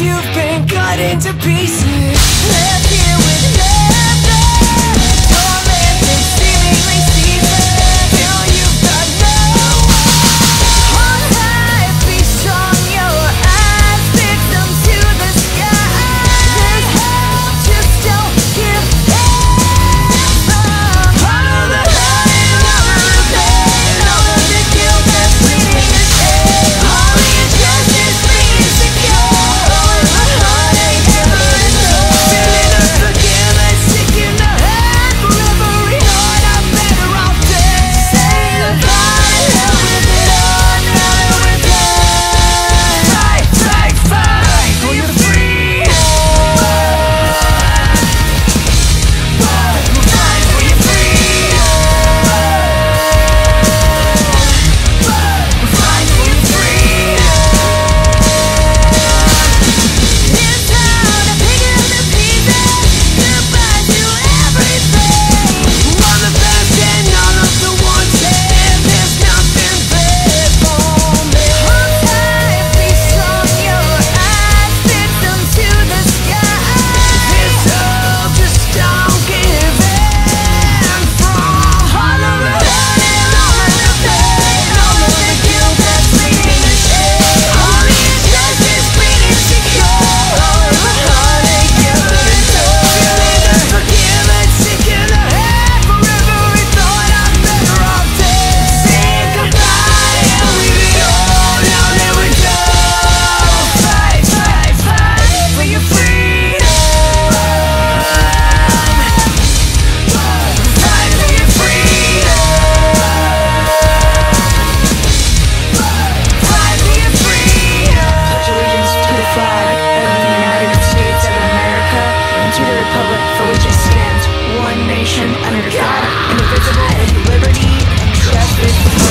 you've been cut into pieces your side. Indivisible with liberty and justice.